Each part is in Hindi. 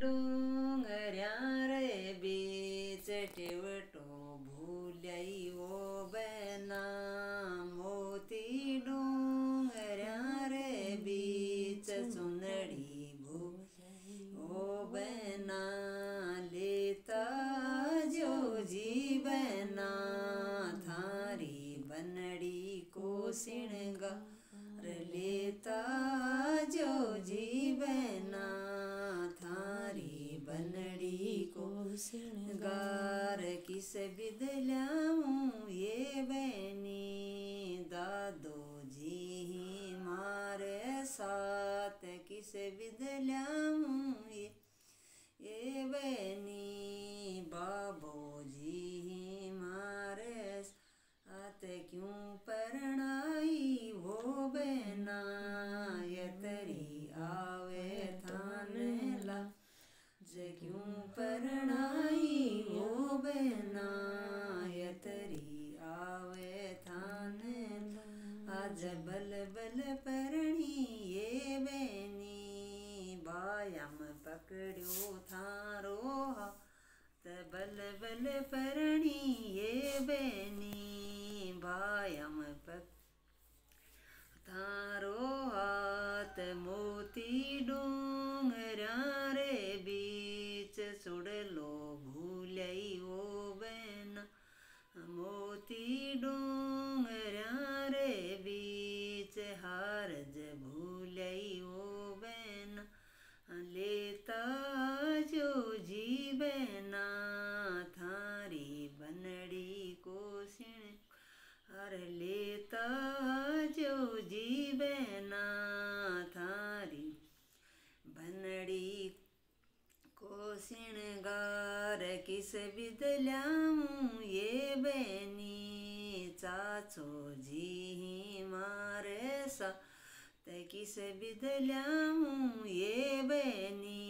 डोंगऱ्या बीच टेवटो भूलई ओ बना मोती डोंगऱ्या रे बीच सुनड़ी भू ओ बना लेता जो जीवना थारी बनड़ी को सिणगार लेता किस बिदलाऊं ये बनी दादो जी ही मारे साथ। किस बिदलाऊं ये ये बनी बाबो जी ही मारे साथ। क्यों परणाई वो बना यतरी आवे थान ला जे क्यों परणाई वो बना आवे थान आज बल बल परणी ये बेनी, बायम पकड़ो थारो हाथ। बल बल परणी ये बेनी, बायम पक थारो लेता जो जीवना थारी बनड़ी को सिण हर लेता जो जीवना थारी बनड़ी को सिणगार किस बिदलाऊं ये बेनी चाचो जी ही मारे सा। ते किस बिदलाऊं ये बेनी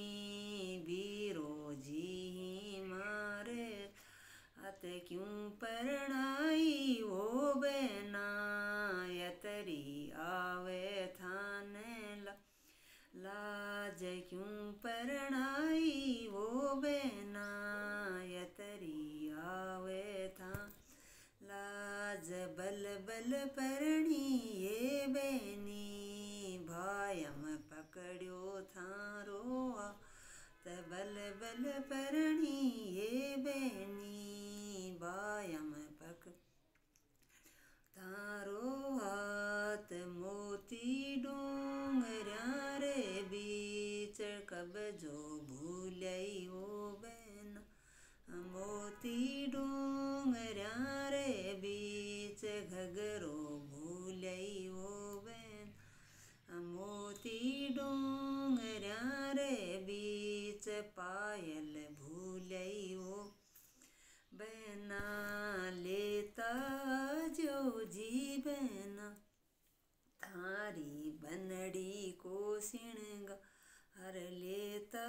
बीरो जी मारे अत क्यों परणाई वो बेना यतरी आवे थान ला लाज क्यों परणाई वो बेना यतरी आवे था लाज बल बल परणी ये बेनी पकड़ो थारो त बल बल परणी ये बेनी बायम पक। तारो हाथ मोती डोंगरा रे बीच, कब जो भूलई ओ बेना मोती डोंगरा पायल भूलई ओ बना लेता जो जीवना थारी बनड़ी को सिणगा। हर लेता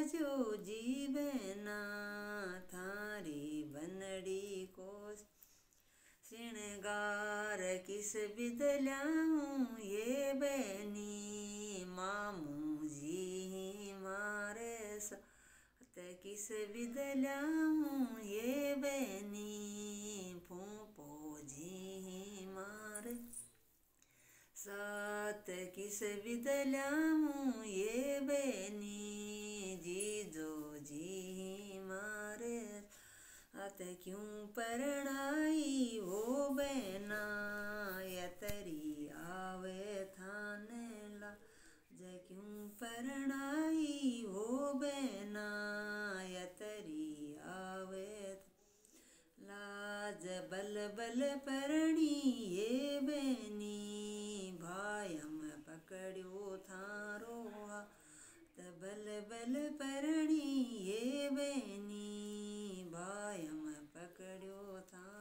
जो जीवना थारी बनड़ी को सिणगार। किस बिदलाऊं ये बनी मामू जी किस बिदलाऊं ये बनी फूपो जी मारे। सात किस बिदलाऊं ये बेनी जीजो जी मारे। अत क्यों परणाई वो बेना, यतरी आवे थान ला ज क्यों परणाई बेनायतरी आवेत। लाज बल बल परणी ये बैनी, भायम पकड़ो थारो बल बल परणी ये बैनी, भायम पकड़ो था